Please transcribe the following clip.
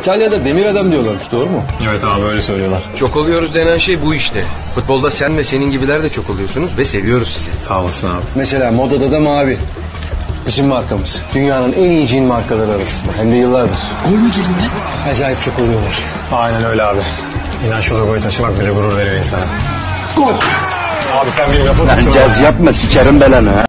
İtalya'da demir adam diyorlarmış doğru mu? Evet abi öyle söylüyorlar. Çok oluyoruz denen şey bu işte. Futbolda sen ve senin gibiler de çok oluyorsunuz ve seviyoruz sizi. Sağ olasın abi. Mesela modada da mavi. Bizim markamız. Dünyanın en iyi jean markaları arasında. Hem de yıllardır. Gol mü geliyor lan? Acayip çok oluyorlar. Aynen öyle abi. İnan şu logoyu taşımak bile gurur veriyor insana. Gol. Abi sen benim yapı tuttun. Gez yapma sikerim belanı ha.